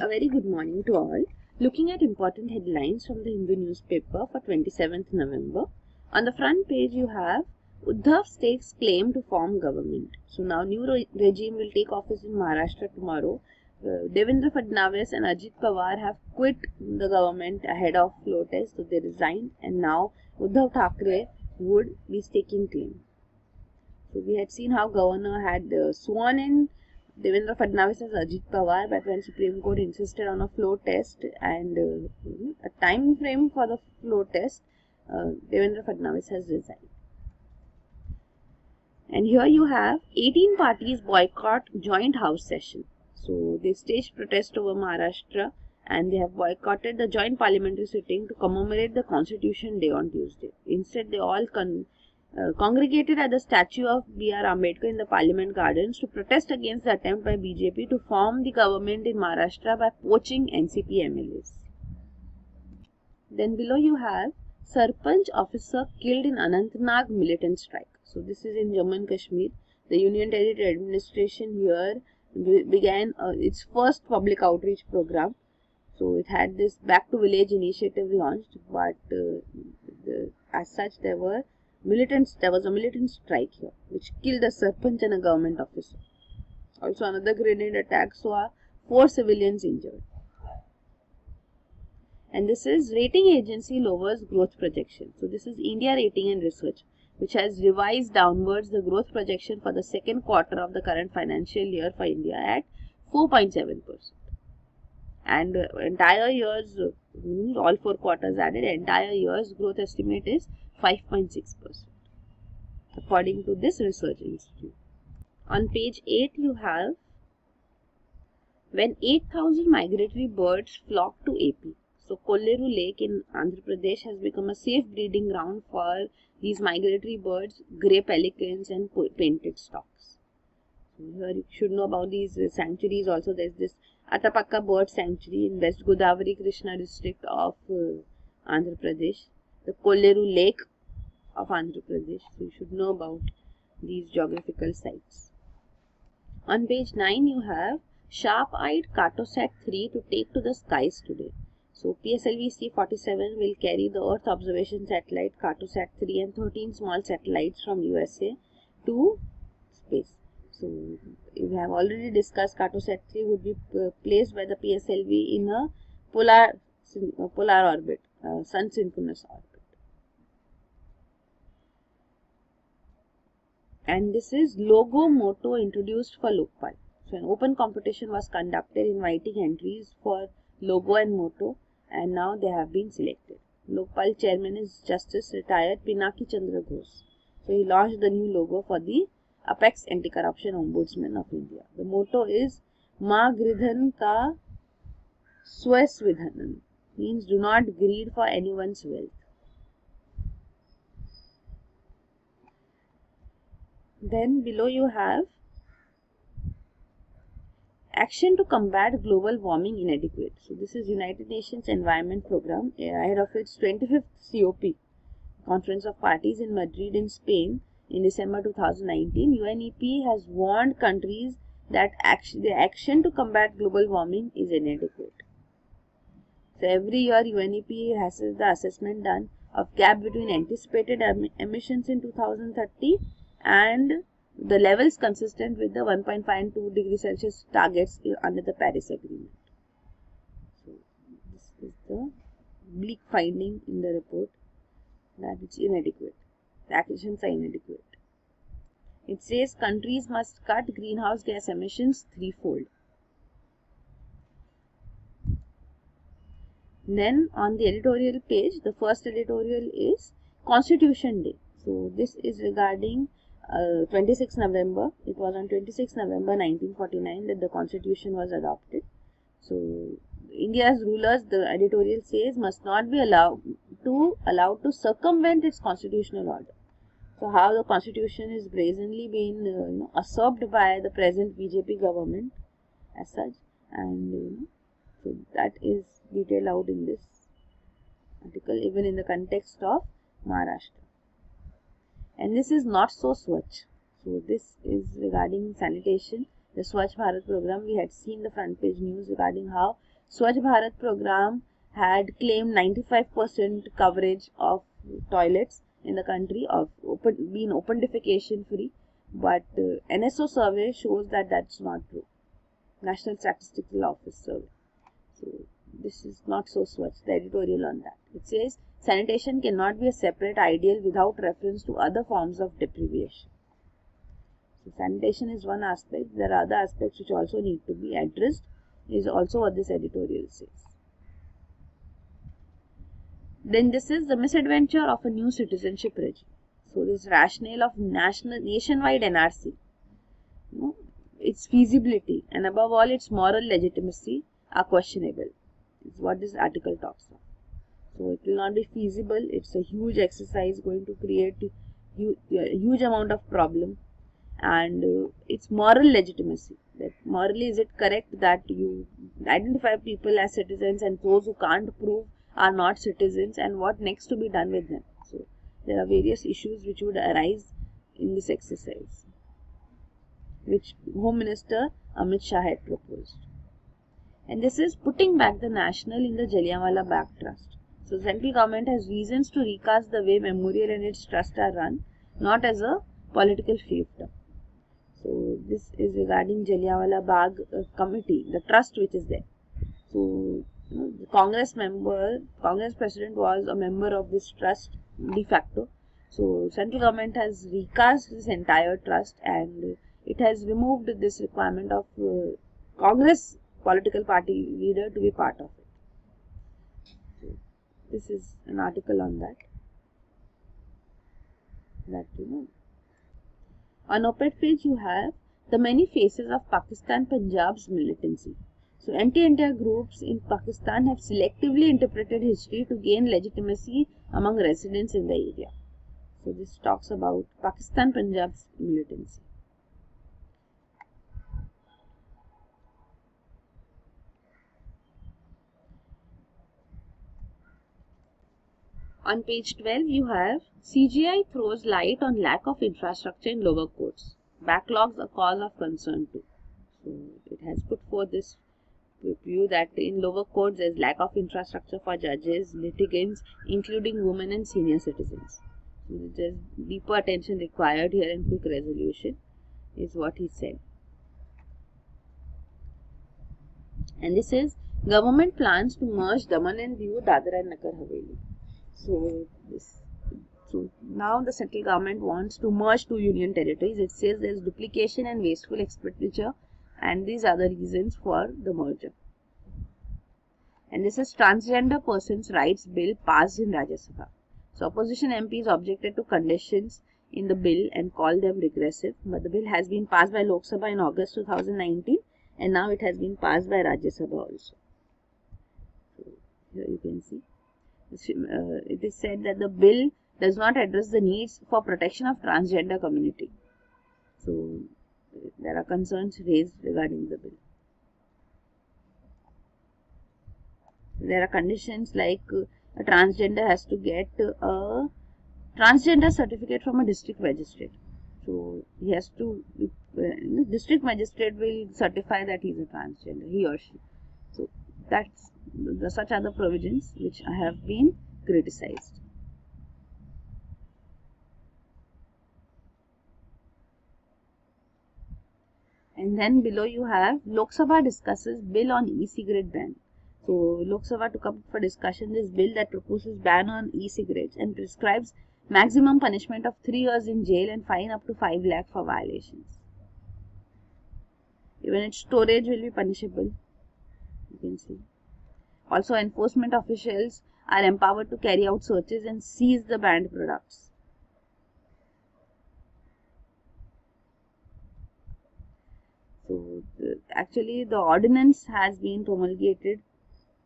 A very good morning to all. Looking at important headlines from the Hindu newspaper for 27th November. On the front page you have Uddhav stakes claim to form government. So now new re regime will take office in Maharashtra tomorrow. Uh, Devendra Fadnavis and Ajit Pawar have quit the government ahead of floor test, so they resigned and now Uddhav Thackeray would be staking claim. So we had seen how governor had uh, sworn in Devendra Fadnavis as Ajit Pawar, but when Supreme Court insisted on a floor test and uh, a time frame for the floor test, uh, Devendra Fadnavis has resigned. And here you have 18 parties boycott joint house session. So they staged protest over Maharashtra and they have boycotted the joint parliamentary sitting to commemorate the Constitution Day on Tuesday. Instead, they all con uh, congregated at the statue of B.R. Ambedkar in the Parliament Gardens to protest against the attempt by BJP to form the government in Maharashtra by poaching NCP MLAs. Then below you have Sarpanch officer killed in Anantnag militant strike. So this is in Jammu and Kashmir. The Union Territory Administration here began uh, its first public outreach program. So it had this back to village initiative launched, but uh, the, as such there were militants there was a militant strike here which killed a sarpanch and a government officer. Also another grenade attack saw four civilians injured. And this is rating agency lowers growth projection. So this is india rating and research which has revised downwards the growth projection for the second quarter of the current financial year for india at 4.7 percent. And uh, entire years uh, all four quarters added entire year's growth estimate is 5.6% according to this research institute. On page 8 you have when 8000 migratory birds flock to AP. So Kolleru Lake in Andhra Pradesh has become a safe breeding ground for these migratory birds, grey pelicans and painted storks. here you should know about these sanctuaries also. There's this Atapakka Bird Sanctuary in West Godavari Krishna district of uh, Andhra Pradesh the Kolleru Lake of Andhra Pradesh. So you should know about these geographical sites. On page 9 you have sharp-eyed Cartosat 3 to take to the skies today. So PSLV C-47 will carry the Earth observation satellite Cartosat 3 and 13 small satellites from USA to space. So we have already discussed Cartosat 3 would be placed by the PSLV in a polar, polar orbit, uh, sun synchronous orbit. And this is logo motto introduced for Lokpal. So an open competition was conducted inviting entries for logo and motto and now they have been selected. Lokpal chairman is Justice retired Pinaki Chandra Ghosh. So he launched the new logo for the Apex Anti-Corruption Ombudsman of India. The motto is Ma Gridhan Ka Swasvidhanan means do not greed for anyone's wealth. Then below you have action to combat global warming inadequate. So this is United Nations Environment Program ahead of its 25th COP Conference of Parties in Madrid in Spain in December 2019. UNEP has warned countries that action, the action to combat global warming is inadequate. So every year UNEP has the assessment done of gap between anticipated em emissions in 2030 and the levels consistent with the 1.5 and 2 degree Celsius targets under the Paris Agreement. So, this is the bleak finding in the report that it's inadequate. The actions are inadequate. It says countries must cut greenhouse gas emissions threefold. Then on the editorial page, the first editorial is Constitution Day. So this is regarding uh, 26 November. It was on 26 November 1949 that the constitution was adopted. So India's rulers, the editorial says, must not be allowed to allowed to circumvent its constitutional order. So how the constitution is brazenly being uh, you know, usurped by the present BJP government as such and you know, so that is detailed out in this article even in the context of Maharashtra and this is not so Swachh. So this is regarding sanitation. The Swachh Bharat program, we had seen the front page news regarding how Swachh Bharat program had claimed 95% coverage of toilets in the country of open being open defecation free but uh, NSO survey shows that that's not true. National Statistical Office survey. So this is not so Swachh, the editorial on that. It says sanitation cannot be a separate ideal without reference to other forms of deprivation. So sanitation is one aspect. There are other aspects which also need to be addressed is also what this editorial says. Then this is the misadventure of a new citizenship regime. So this rationale of national nationwide NRC, you know, its feasibility and above all its moral legitimacy are questionable. Is what this article talks about. So it will not be feasible. It's a huge exercise going to create a huge amount of problem. And uh, its moral legitimacy. That morally is it correct that you identify people as citizens and those who can't prove are not citizens and what next to be done with them? So there are various issues which would arise in this exercise which home minister amit shah had proposed. And this is putting back the national in the jallianwala bagh trust so central government has reasons to recast the way memorial and its trust are run not as a political fiefdom so this is regarding Jallianwala Bagh uh, committee, the trust which is there. So you know, the Congress member, Congress president was a member of this trust de facto. So central government has recast this entire trust and it has removed this requirement of uh, Congress political party leader to be part of this is an article on that. That you know on op-ed page you have the many faces of Pakistan Punjab's militancy. So anti-India groups in Pakistan have selectively interpreted history to gain legitimacy among residents in the area. So this talks about Pakistan Punjab's militancy. On page 12, you have CJI throws light on lack of infrastructure in lower courts. Backlogs a cause of concern too. So it has put forth this view that in lower courts there is lack of infrastructure for judges, litigants, including women and senior citizens. So there is deeper attention required here and quick resolution is what he said. And this is government plans to merge Daman and Diu, Dadra and Nagar Haveli. So this so now the central government wants to merge two union territories. It says there is duplication and wasteful expenditure and these are the reasons for the merger. And this is transgender persons rights bill passed in Rajya Sabha. So opposition MPs objected to conditions in the bill and called them regressive. But the bill has been passed by Lok Sabha in August 2019 and now it has been passed by Rajya Sabha also. So here you can see it is said that the bill does not address the needs for protection of transgender community. So there are concerns raised regarding the bill. There are conditions like uh, a transgender has to get a transgender certificate from a district magistrate. So he has to, uh, district magistrate will certify that he is a transgender, he or she. So that's the, such are the provisions which have been criticized. And then below you have Lok Sabha discusses bill on e-cigarette ban. So Lok Sabha took up for discussion this bill that proposes ban on e-cigarettes and prescribes maximum punishment of 3 years in jail and fine up to 5 lakh for violations. Even its storage will be punishable. You can see. Also, enforcement officials are empowered to carry out searches and seize the banned products. So, the, actually, the ordinance has been promulgated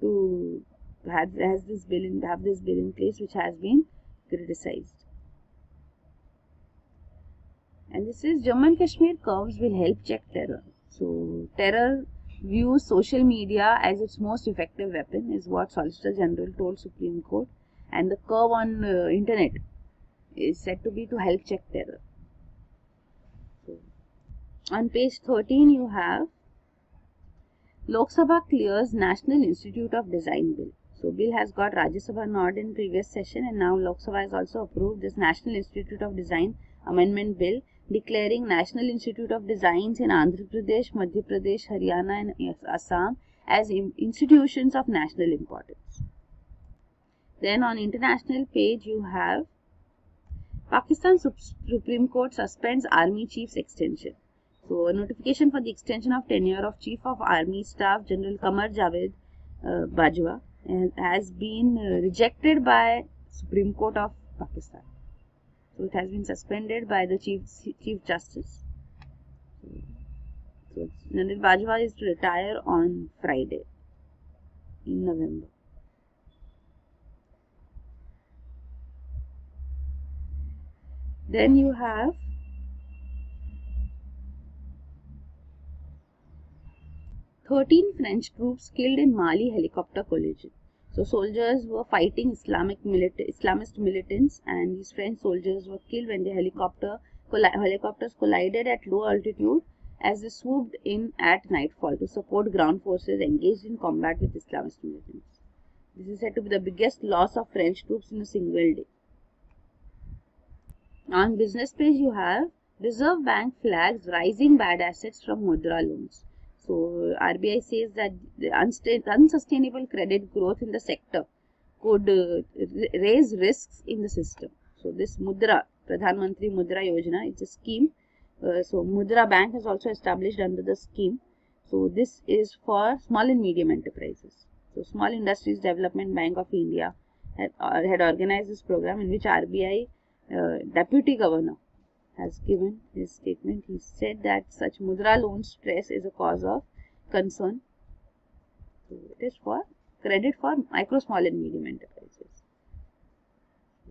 to has, has this bill in have this bill in place, which has been criticized. And this is Jammu and Kashmir curves will help check terror. So, terror views social media as its most effective weapon is what Solicitor General told Supreme Court and the curve on uh, internet is said to be to help check terror. On page 13 you have Lok Sabha clears National Institute of Design Bill. So bill has got Rajya Sabha nod in previous session and now Lok Sabha has also approved this National Institute of Design Amendment Bill declaring National Institute of Designs in Andhra Pradesh, Madhya Pradesh, Haryana and Assam as institutions of national importance. Then on international page you have Pakistan Supreme Court suspends Army Chief's extension. So, a notification for the extension of tenure of Chief of Army Staff General Qamar Javed uh, Bajwa has been uh, rejected by Supreme Court of Pakistan. So, it has been suspended by the Chief, Chief Justice. So, General Bajwa is to retire on Friday in November. Then you have 13 French troops killed in Mali helicopter collision. So soldiers were fighting Islamic milita Islamist militants and these French soldiers were killed when the helicopter colli helicopters collided at low altitude as they swooped in at nightfall to support ground forces engaged in combat with Islamist militants. This is said to be the biggest loss of French troops in a single day. On business page you have Reserve Bank flags rising bad assets from Mudra loans. So RBI says that the unsustainable credit growth in the sector could uh, raise risks in the system. So this Mudra, Pradhan Mantri Mudra Yojana, it's a scheme. Uh, so Mudra Bank has also established under the scheme. So this is for small and medium enterprises. So Small Industries Development Bank of India had, uh, had organized this program in which RBI uh, Deputy Governor has given his statement. He said that such mudra loan stress is a cause of concern. So it is for credit for micro, small and medium enterprises.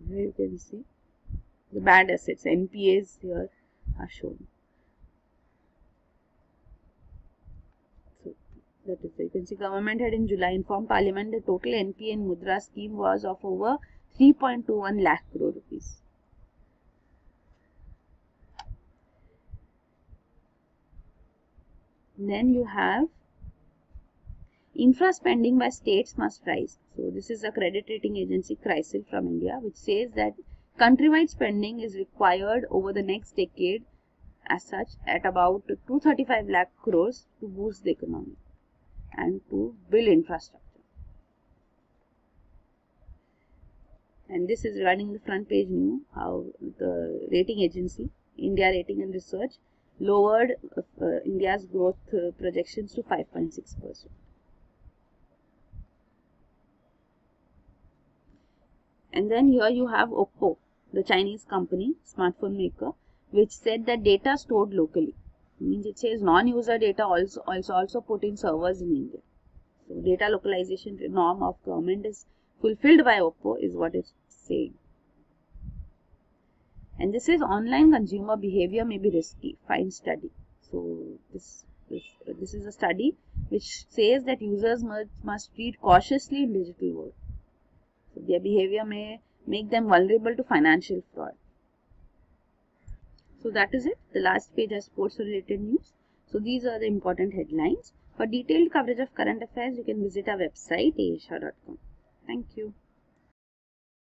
Here you can see the bad assets, NPAs here are shown. So that is, you can see government had in July informed parliament the total NPA in Mudra scheme was of over 3.21 lakh crore rupees. Then you have infra spending by states must rise. So this is a credit rating agency CRISIL from India which says that countrywide spending is required over the next decade as such at about 235 lakh crores to boost the economy and to build infrastructure. And this is running the front page new how the rating agency India Rating and Research lowered uh, India's growth uh, projections to 5.6%. And then here you have Oppo, the Chinese company, smartphone maker, which said that data stored locally. Means it says non-user data also, also also put in servers in India. So data localization norm of government is fulfilled by Oppo is what it's saying. And this is online consumer behavior may be risky. fine study. So this this, this is a study which says that users must, must treat cautiously in digital world. So their behavior may make them vulnerable to financial fraud. So that is it. The last page has sports related news. So these are the important headlines. For detailed coverage of current affairs, you can visit our website aashah.com. Thank you.